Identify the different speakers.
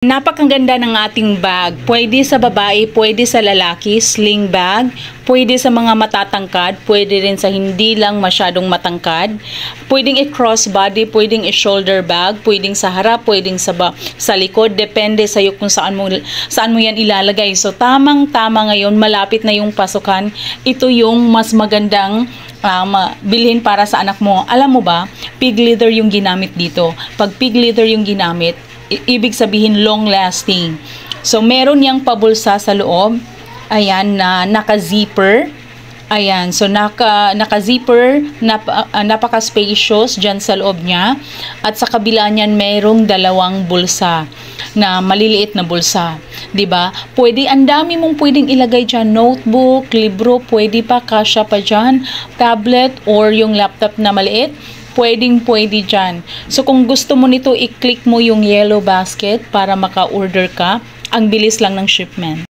Speaker 1: Napakaganda ng ating bag. Pwede sa babae, pwede sa lalaki, sling bag. Pwede sa mga matatangkad, pwede rin sa hindi lang masyadong matangkad. Pwedeng i-crossbody, pwedeng i-shoulder bag, pwedeng sa harap, pwedeng sa ba, sa likod, depende sa iyo kung saan mo saan mo 'yan ilalagay. So tamang-tama ngayon, malapit na yung pasukan. Ito yung mas magandang um, bilhin para sa anak mo. Alam mo ba, pig leather yung ginamit dito. Pag pig leather yung ginamit, ibig sabihin long lasting. So meron yang pabulsa sa loob. Ayan na naka-zipper. Ayan, so naka naka-zipper, nap, ah, napaka-spacious diyan sa loob niya. At sa kabila niyan merong dalawang bulsa na maliliit na bulsa, 'di ba? Pwede ang dami mong pwedeng ilagay diyan, notebook, libro, pwede pa kasya pa diyan, tablet or yung laptop na maliit pwedeng pwede dyan. So kung gusto mo nito, i-click mo yung yellow basket para maka-order ka. Ang bilis lang ng shipment.